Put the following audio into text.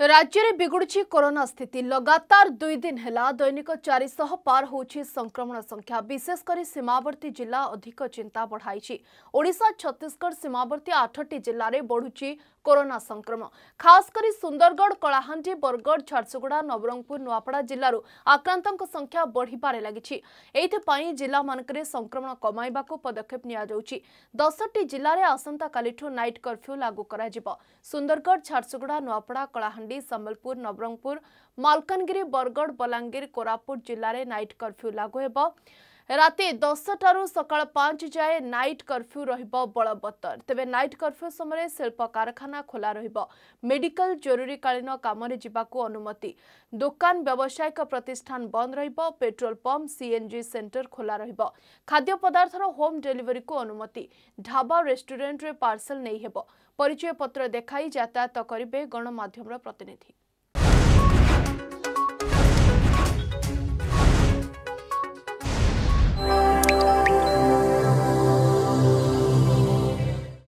ରାଜ୍ୟରେ ବିଗୁଡୁଛି କରୋନା ସ୍ଥିତି। ଲଗାତାର ଦୁଇ ଦିନ ହେଲା ଦୈନିକ ଚାରିଶହ ପାର ହେଉଛି ସଂକ୍ରମଣ ସଂଖ୍ୟା। ବିଶେଷ କରି ସୀମାବର୍ତ୍ତୀ ଜିଲ୍ଲା ଅଧିକ ଚିନ୍ତା ବଢ଼ାଇଛି। ଓଡ଼ିଶା ଛତିଶଗଡ଼ ସୀମାବର୍ତ୍ତୀ ଆଠଟି ଜିଲ୍ଲାରେ ବଢ଼ୁଛି କରୋନା ସଂକ୍ରମଣ। ଖାସ୍ କରି ସୁନ୍ଦରଗଡ଼ କଳାହାଣ୍ଡି ବରଗଡ଼ ଝାରସୁଗୁଡ଼ା ନବରଙ୍ଗପୁର ନୂଆପଡ଼ା ଜିଲ୍ଲାରୁ ଆକ୍ରାନ୍ତଙ୍କ ସଂଖ୍ୟା ବଢ଼ିବାରେ ଲାଗିଛି। ଏଥିପାଇଁ ଜିଲ୍ଲାମାନଙ୍କରେ ସଂକ୍ରମଣ କମାଇବାକୁ ପଦକ୍ଷେପ ନିଆଯାଉଛି। ଦଶଟି ଜିଲ୍ଲାରେ ଆସନ୍ତାକାଲିଠୁ ନାଇଟ୍ କର୍ଫ୍ୟୁ ଲାଗୁ କରାଯିବ। ସୁନ୍ଦରଗଡ଼ ଝାରସୁଗୁଡ଼ା ନୂଆପଡ଼ା କଳାହାଣ୍ଡି ସମ୍ବଲପୁର ନବରଙ୍ଗପୁର ମାଲକାନଗିରି ବରଗଡ଼ ବଲାଙ୍ଗୀର କୋରାପୁଟ ଜିଲ୍ଲାରେ ନାଇଟ୍ କର୍ଫ୍ୟୁ ଲାଗୁ ହେବ ରାତି ଦଶଟାରୁ ସକାଳ ପାଞ୍ଚ ଯାଏ ନାଇଟ୍ କର୍ଫ୍ୟୁ ରହିବ ବଳବତ୍ତର। ତେବେ ନାଇଟ୍ କର୍ଫ୍ୟୁ ସମୟରେ ଶିଳ୍ପ କାରଖାନା ଖୋଲା ରହିବ। ମେଡିକାଲ ଜରୁରୀକାଳୀନ କାମରେ ଯିବାକୁ ଅନୁମତି। ଦୋକାନ ବ୍ୟବସାୟିକ ପ୍ରତିଷ୍ଠାନ ବନ୍ଦ ରହିବ। ପେଟ୍ରୋଲ ପମ୍ପ ସିଏନ୍ଜି ସେଣ୍ଟର ଖୋଲା ରହିବ। ଖାଦ୍ୟ ପଦାର୍ଥର ହୋମ୍ ଡେଲିଭରିକୁ ଅନୁମତି। ଢାବା ରେଷ୍ଟୁରାଣ୍ଟରେ ପାର୍ସଲ ନେଇ ହେବ ପରିଚୟ ଦେଖାଇ ଯାତାୟାତ କରିବେ ଗଣମାଧ୍ୟମର ପ୍ରତିନିଧି।